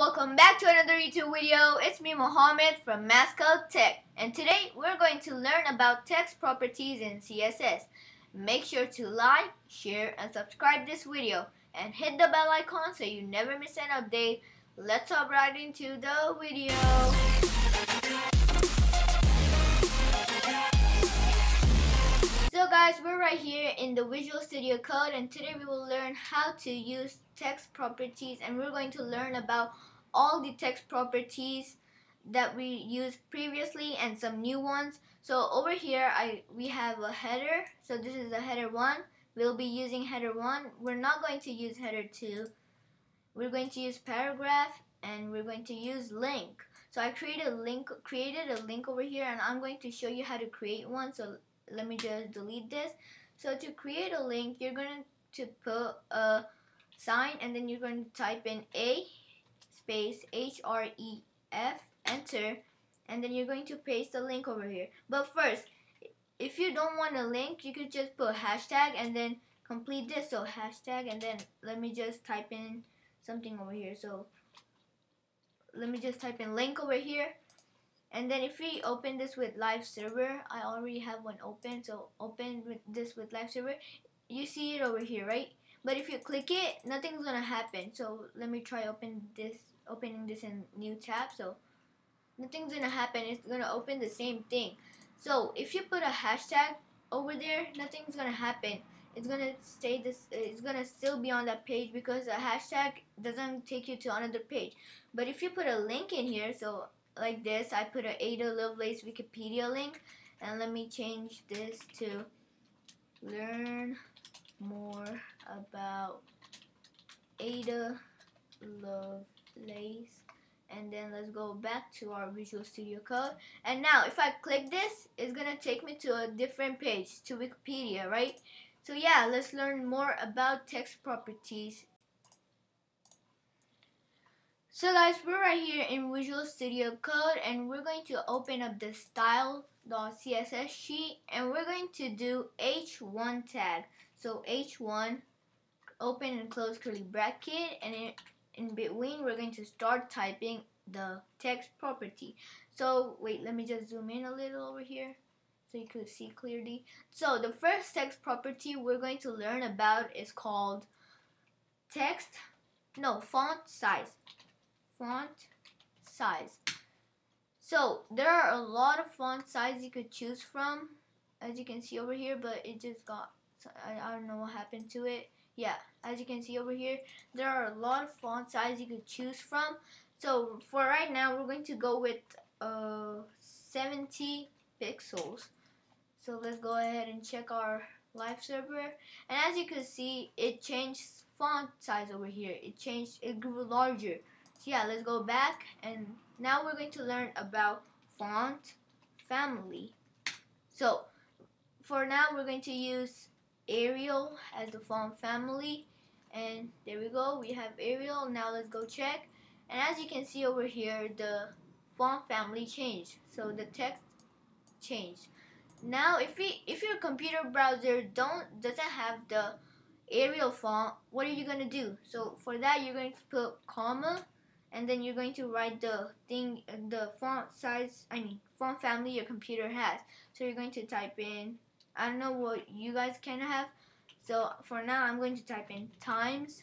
welcome back to another YouTube video. It's me Mohammed from MAS-CodeTech and today we're going to learn about text properties in CSS. Make sure to like, share and subscribe this video and hit the bell icon so you never miss an update. Let's hop right into the video. So guys, we're right here in the Visual Studio Code and today we will learn how to use text properties and we're going to learn about all the text properties that we used previously and some new ones. So over here I we have a header. So this is the header 1. We'll be using header 1. We're not going to use header 2. We're going to use paragraph and we're going to use link. So I created a link created a link over here and I'm going to show you how to create one. So let me just delete this. So to create a link, you're going to put a sign and then you're going to type in A space href enter and then you're going to paste the link over here. But first if you don't want a link you could just put hashtag and then complete this. So hashtag and then let me just type in something over here. So let me just type in link over here. And then if we open this with live server I already have one open. So open with this with live server. You see it over here right? But if you click it nothing's gonna happen. So let me try open this opening this in new tab so nothing's gonna happen. It's gonna open the same thing. So if you put a hashtag over there nothing's gonna happen. It's gonna stay this it's gonna still be on that page because a hashtag doesn't take you to another page. But if you put a link in here so like this I put a Ada Lovelace Wikipedia link and let me change this to learn more about Ada Lovelace place. And then let's go back to our Visual Studio Code. And now if I click this it's gonna take me to a different page to Wikipedia right? So yeah let's learn more about text properties. So guys we're right here in Visual Studio Code and we're going to open up the style.css sheet and we're going to do h1 tag. So h1 open and close curly bracket and it in between we're going to start typing the text property. So wait let me just zoom in a little over here so you could see clearly. So the first text property we're going to learn about is called text no font size. Font size. So there are a lot of font size you could choose from as you can see over here but it just got I, I don't know what happened to it yeah as you can see over here there are a lot of font size you could choose from. So for right now we're going to go with uh, 70 pixels. So let's go ahead and check our live server. And as you can see it changed font size over here. It changed it grew larger. So yeah let's go back. And now we're going to learn about font family. So for now we're going to use Arial as the font family. And there we go we have Arial now let's go check. And as you can see over here the font family changed. So the text changed. Now if we if your computer browser don't doesn't have the Arial font what are you gonna do? So for that you're going to put comma and then you're going to write the thing the font size I mean font family your computer has. So you're going to type in I don't know what you guys can have. So for now, I'm going to type in Times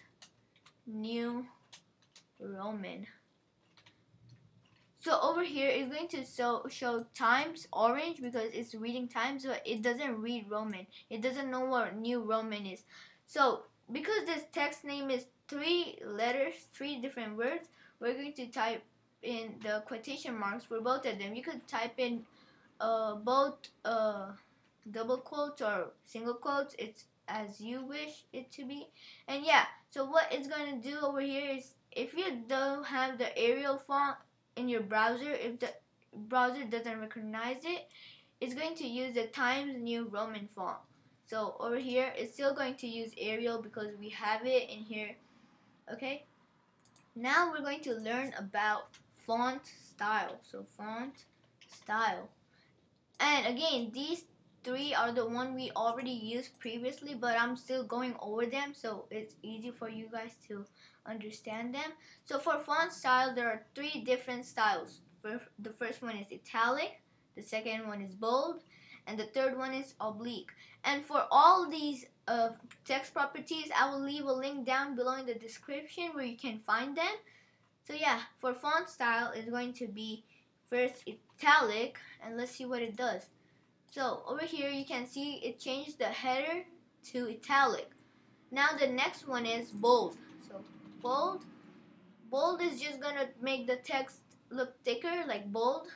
New Roman. So over here, it's going to show, show Times orange because it's reading Times, but it doesn't read Roman. It doesn't know what New Roman is. So because this text name is three letters, three different words, we're going to type in the quotation marks for both of them. You could type in uh, both uh, double quotes or single quotes it's as you wish it to be. And yeah so what it's going to do over here is if you don't have the Arial font in your browser if the browser doesn't recognize it it's going to use the Times New Roman font. So over here it's still going to use Arial because we have it in here. Okay? Now we're going to learn about font style. So font style. And again these three are the one we already used previously, but I'm still going over them so it's easy for you guys to understand them. So for font style, there are three different styles. The first one is italic, the second one is bold, and the third one is oblique. And for all these uh, text properties, I will leave a link down below in the description where you can find them. So yeah, for font style, it's going to be first italic, and let's see what it does. So over here, you can see it changed the header to italic. Now the next one is bold. So bold, bold is just gonna make the text look thicker, like bold,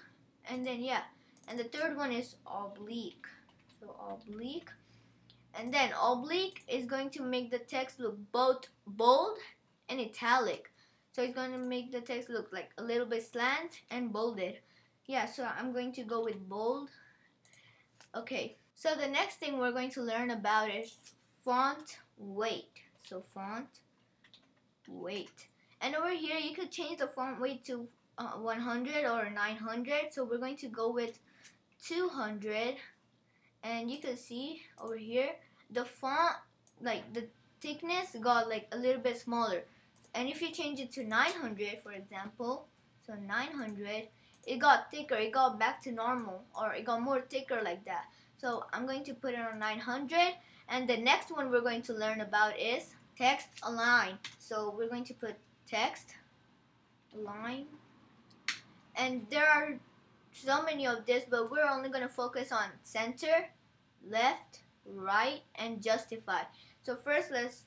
and then yeah. And the third one is oblique. So oblique. And then oblique is going to make the text look both bold and italic. So it's going to make the text look like a little bit slant and bolded. Yeah, so I'm going to go with bold. Okay, so the next thing we're going to learn about is font weight. So font weight. And over here, you could change the font weight to uh, 100 or 900. So we're going to go with 200 and you can see over here the font like the thickness got like a little bit smaller and if you change it to 900 for example so 900 it got thicker it got back to normal or it got more thicker like that so I'm going to put it on 900 and the next one we're going to learn about is text align so we're going to put text align and there are so many of this, but we're only going to focus on center, left, right, and justify. So first let's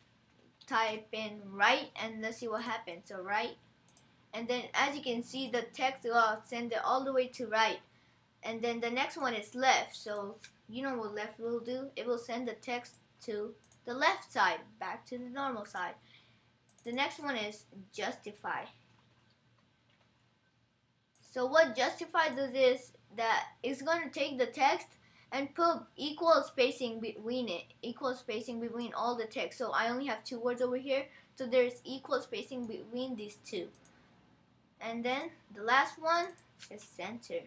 type in right and let's see what happens. So right, and then as you can see the text will send it all the way to right. And then the next one is left. So you know what left will do? It will send the text to the left side, back to the normal side. The next one is justify. So what justify does is that it's going to take the text and put equal spacing between it, equal spacing between all the text. So I only have two words over here, so there's equal spacing between these two. And then the last one is center.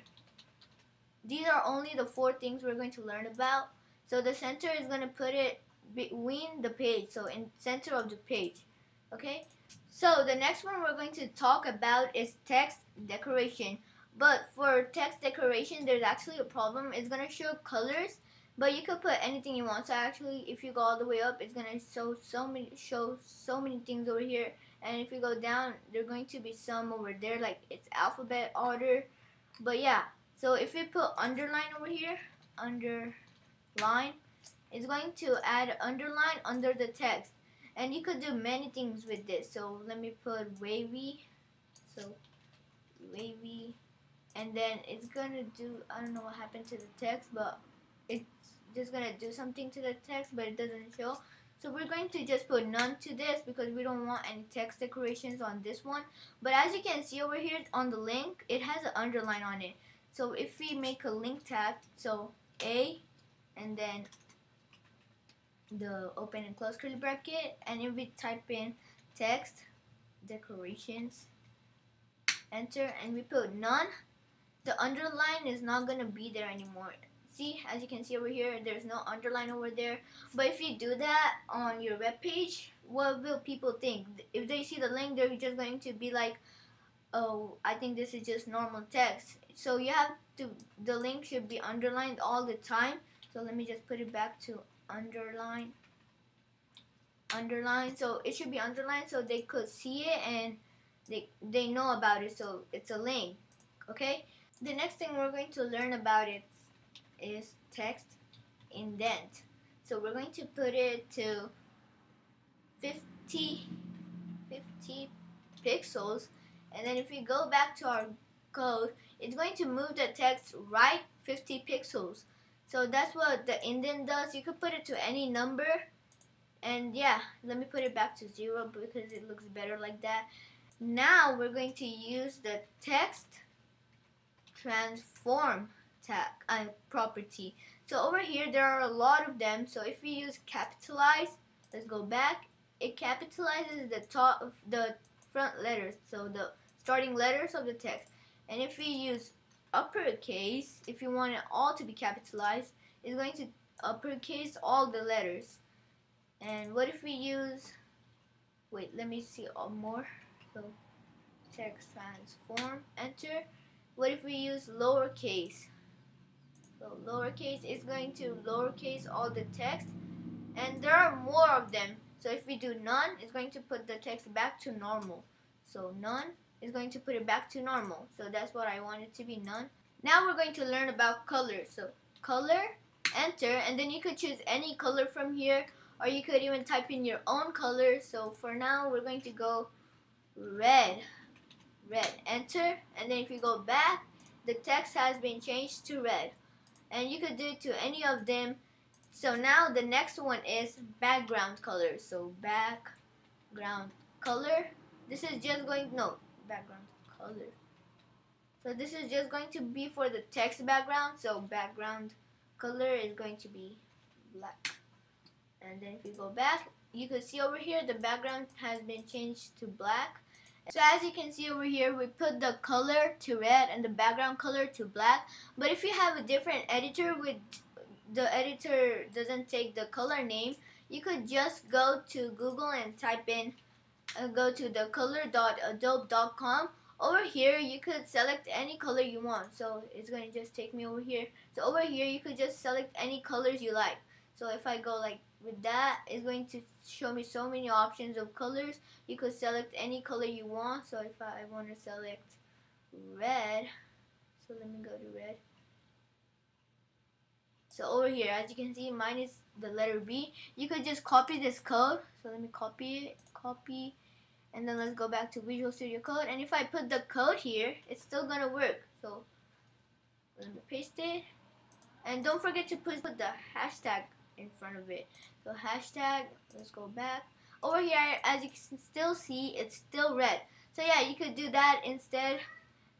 These are only the four things we're going to learn about. So the center is going to put it between the page, so in center of the page. Okay? So the next one we're going to talk about is text decoration. But for text decoration, there's actually a problem. It's going to show colors, but you could put anything you want. So actually, if you go all the way up, it's going to show so many show so many things over here. And if you go down, there's going to be some over there, like it's alphabet order. But yeah, so if you put underline over here, underline, it's going to add underline under the text. And you could do many things with this. So let me put wavy. So wavy and then it's gonna do I don't know what happened to the text but it's just gonna do something to the text but it doesn't show so we're going to just put none to this because we don't want any text decorations on this one but as you can see over here on the link it has an underline on it so if we make a link tag so A and then the open and close curly bracket and if we type in text decorations enter and we put none the underline is not going to be there anymore. See, as you can see over here, there's no underline over there. But if you do that on your web page, what will people think? If they see the link, they're just going to be like, oh, I think this is just normal text. So you have to, the link should be underlined all the time. So let me just put it back to underline. Underline. So it should be underlined so they could see it and they, they know about it. So it's a link. Okay? The next thing we're going to learn about it is text indent. So we're going to put it to 50, 50 pixels. And then if we go back to our code it's going to move the text right 50 pixels. So that's what the indent does. You could put it to any number. And yeah let me put it back to zero because it looks better like that. Now we're going to use the text transform tag uh, property. So over here there are a lot of them. So if we use capitalize, let's go back. It capitalizes the top of the front letters, so the starting letters of the text. And if we use uppercase, if you want it all to be capitalized, it's going to uppercase all the letters. And what if we use, wait, let me see all more. So text transform, enter. What if we use lowercase? So lowercase is going to lowercase all the text and there are more of them. So if we do none, it's going to put the text back to normal. So none is going to put it back to normal. So that's what I want it to be none. Now we're going to learn about color. So color, enter, and then you could choose any color from here or you could even type in your own color. So for now, we're going to go red, red, enter, and then if you go back, the text has been changed to red. And you could do it to any of them. So now the next one is background color. So background color. This is just going, no, background color. So this is just going to be for the text background. So background color is going to be black. And then if you go back, you can see over here the background has been changed to black. So as you can see over here, we put the color to red and the background color to black. But if you have a different editor with the editor doesn't take the color name, you could just go to Google and type in, uh, go to the color.adobe.com. Over here, you could select any color you want. So it's going to just take me over here. So over here, you could just select any colors you like. So if I go like with that, it's going to show me so many options of colors. You could select any color you want. So if I want to select red, so let me go to red. So over here, as you can see, mine is the letter B. You could just copy this code. So let me copy it, copy, and then let's go back to Visual Studio Code. And if I put the code here, it's still gonna work. So let me paste it. And don't forget to put, put the hashtag in front of it. So hashtag, let's go back. Over here, as you can still see, it's still red. So yeah, you could do that instead.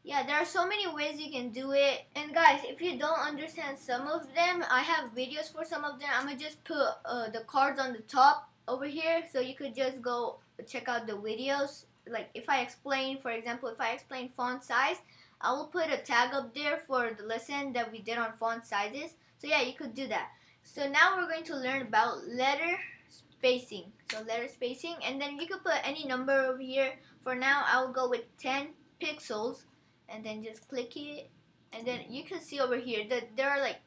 Yeah, there are so many ways you can do it. And guys, if you don't understand some of them, I have videos for some of them. I'm to just put uh, the cards on the top over here. So you could just go check out the videos. Like if I explain, for example, if I explain font size, I will put a tag up there for the lesson that we did on font sizes. So yeah, you could do that. So now we're going to learn about letter spacing. So letter spacing and then you could put any number over here. For now I'll go with 10 pixels and then just click it and then you can see over here that there are like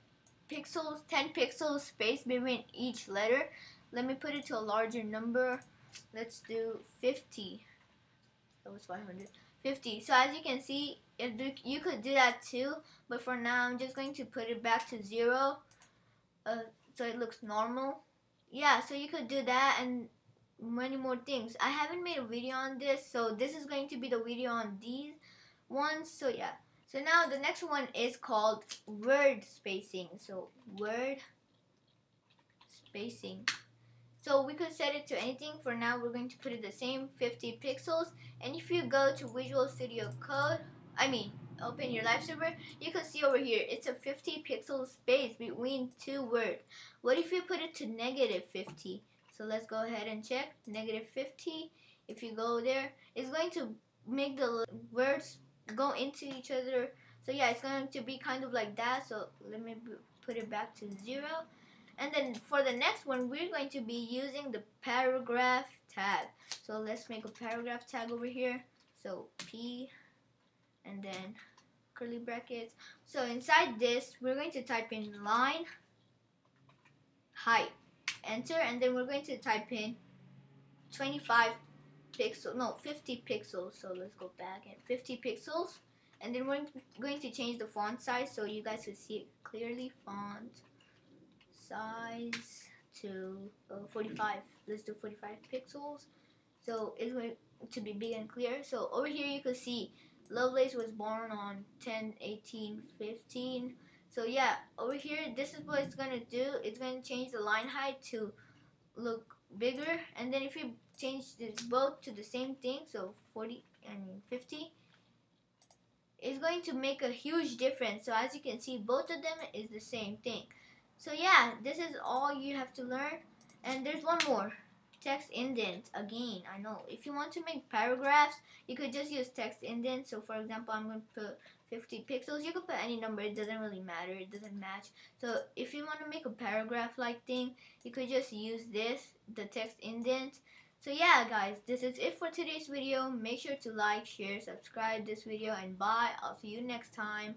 pixels 10 pixels space between each letter. Let me put it to a larger number. Let's do 50. That was 500. 50. So as you can see, you could do that too. But for now, I'm just going to put it back to zero uh, so it looks normal. Yeah, so you could do that and many more things. I haven't made a video on this, so this is going to be the video on these ones. So yeah. So now the next one is called word spacing. So word spacing. So we could set it to anything. For now, we're going to put it the same 50 pixels. And if you go to Visual Studio Code, I mean, open your live server, you can see over here, it's a 50 pixel space between two words. What if you put it to negative 50? So let's go ahead and check. Negative 50, if you go there, it's going to make the words go into each other. So yeah, it's going to be kind of like that. So let me put it back to zero. And then for the next one, we're going to be using the paragraph tag. So let's make a paragraph tag over here. So P and then curly brackets. So inside this, we're going to type in line height, enter, and then we're going to type in 25 pixels, no, 50 pixels. So let's go back and 50 pixels. And then we're going to change the font size so you guys can see it clearly. Font size to uh, 45. Let's do 45 pixels. So it's going to be big and clear. So over here you can see Lovelace was born on 10, 18, 15. So yeah, over here, this is what it's to do. It's to change the line height to look bigger. And then if you change this both to the same thing, so 40 and 50, it's going to make a huge difference. So as you can see, both of them is the same thing. So yeah, this is all you have to learn. And there's one more. Text indent again I know. If you want to make paragraphs you could just use text indent so for example I'm going to put 50 pixels. You could put any number. It doesn't really matter. It doesn't match. So if you want to make a paragraph like thing you could just use this the text indent. So yeah guys this is it for today's video. Make sure to like share subscribe this video and bye. I'll see you next time